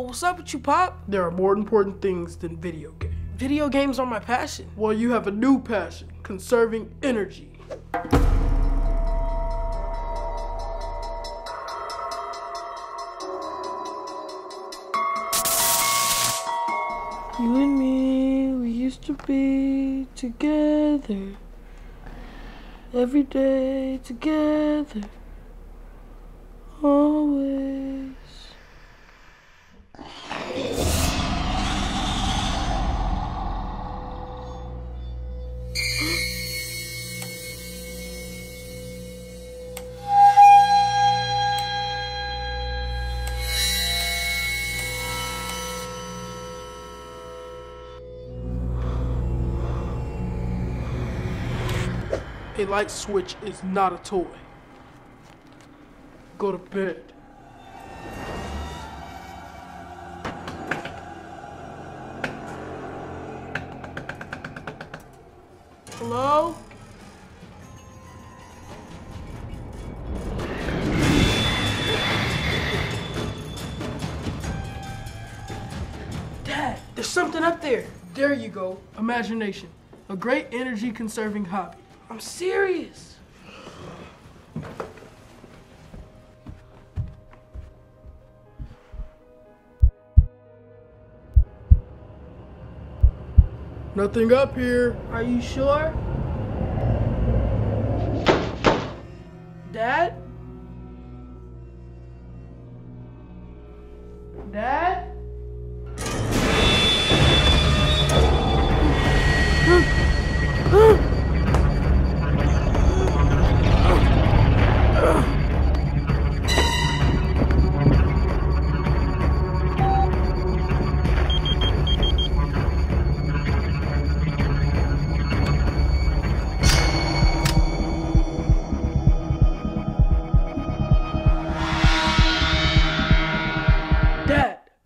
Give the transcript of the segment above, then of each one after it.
What's up with you, Pop? There are more important things than video games. Video games are my passion. Well, you have a new passion conserving energy. You and me, we used to be together. Every day together. Always. A light switch is not a toy. Go to bed. Hello? Dad, there's something up there. There you go. Imagination. A great energy conserving hobby. I'm serious. Nothing up here. Are you sure? Dad? Dad?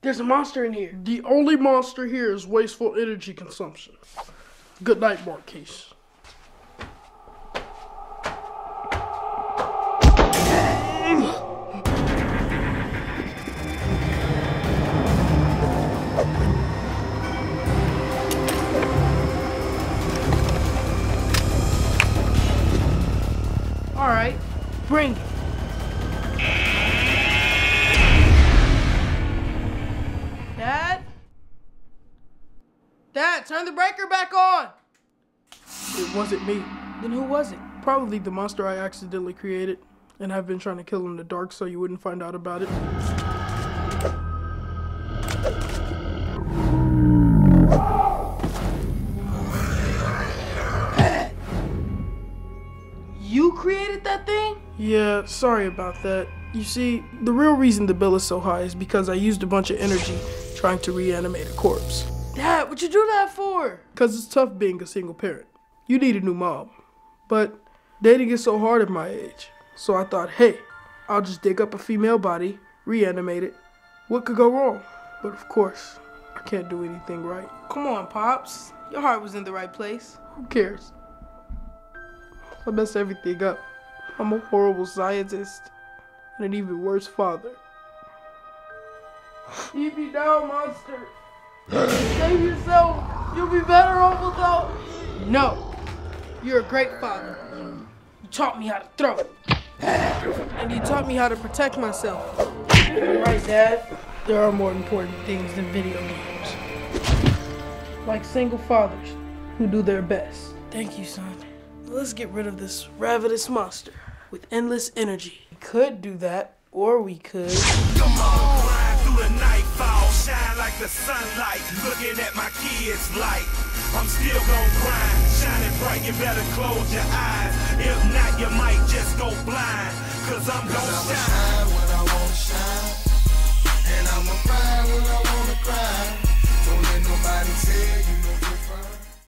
There's a monster in here. The only monster here is wasteful energy consumption. Good night, Markees. All right, bring it. Dad, turn the breaker back on. It wasn't me. Then who was it? Probably the monster I accidentally created, and I've been trying to kill in the dark so you wouldn't find out about it. You created that thing? Yeah, sorry about that. You see, the real reason the bill is so high is because I used a bunch of energy trying to reanimate a corpse. Dad, what you do that for? Because it's tough being a single parent. You need a new mom. But dating is so hard at my age. So I thought, hey, I'll just dig up a female body, reanimate it. What could go wrong? But of course, I can't do anything right. Come on, Pops. Your heart was in the right place. Who cares? I messed everything up. I'm a horrible scientist and an even worse father. Keep me down, monster. Save yourself. You'll be better off without. No. You're a great father. You taught me how to throw. And you taught me how to protect myself. Right, Dad. There are more important things than video games. Like single fathers who do their best. Thank you, son. Let's get rid of this ravenous monster with endless energy. We could do that, or we could. Like the sunlight. Looking at my kids' light. I'm still gon' grind, shining bright. You better close your eyes. If not, you might just go blind. Cause I'm gon' shine. shine when I wanna shine. And I'ma cry when I wanna cry. Don't let nobody tell you no